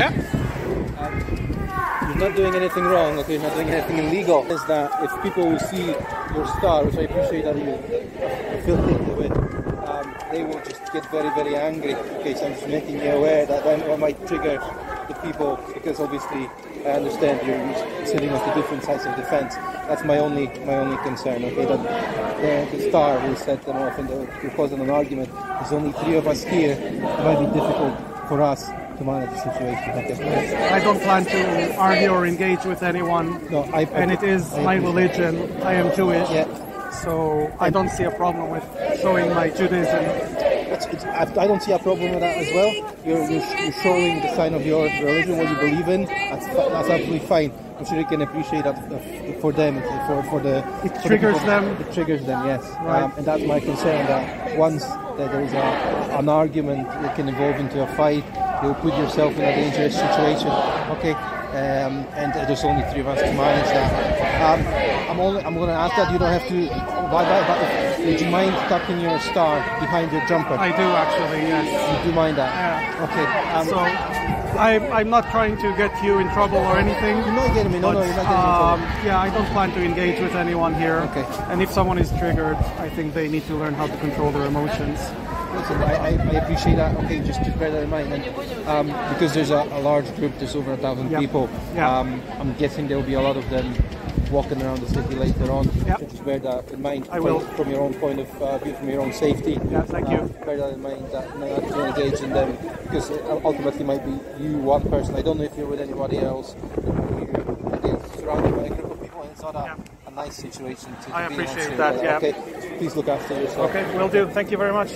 Yeah. You're not doing anything wrong, okay? You're not doing anything illegal. Is that if people will see your star, which I appreciate that you feel affiliated with, um, they will just get very, very angry. Okay, so I'm just making you aware that that might trigger the people because obviously I understand you're sitting on the different sides of the fence. That's my only my only concern. Okay, that the, the star will set them off and they're causing an argument. There's only three of us here. It might be difficult for us to manage the situation. I don't plan to argue or engage with anyone. No, I, and it is my religion. I am Jewish. Yeah. So I don't see a problem with showing my Judaism. It's, it's, I don't see a problem with that as well. You're, you're, showing the sign of your religion, what you believe in. That's, that's absolutely fine. I'm sure you can appreciate that for them, for, for the. It for triggers people- them. It triggers them, yes. Right. Um, and that's my concern that once that there's a, an argument it can evolve into a fight, you'll put yourself in a dangerous situation. Okay. Um, and there's only three of us to manage that. Um, I'm only. I'm going to ask that you don't have to. But, but, but would you mind tucking your star behind your jumper? I do actually, yes. You do mind that? Yeah. Okay. Um, So I, I'm not trying to get you in trouble or anything. you're not getting me. No, but, no, you're not getting me. um, yeah, I don't plan to engage with anyone here. Okay. And if someone is triggered, I think they need to learn how to control their emotions. Listen, I, I, I appreciate that. Okay, just to bear that in mind. And, um, because there's a, a large group, there's over a thousand Yeah. people. Yeah. Um, I'm guessing there'll be a lot of them walking around the city later on. Yeah. Just bear that in mind. I will. From your own point of uh, view, from your own safety. Yeah, thank Uh, you. Bear that in mind. That not to engage in them because it ultimately might be you, one person. I don't know if you're with anybody else. You're again, surrounded by a group of people, and it's not a, a nice situation to I be in appreciate also. that, yeah. Okay. Please look after yourself. Okay, will do. Thank you very much.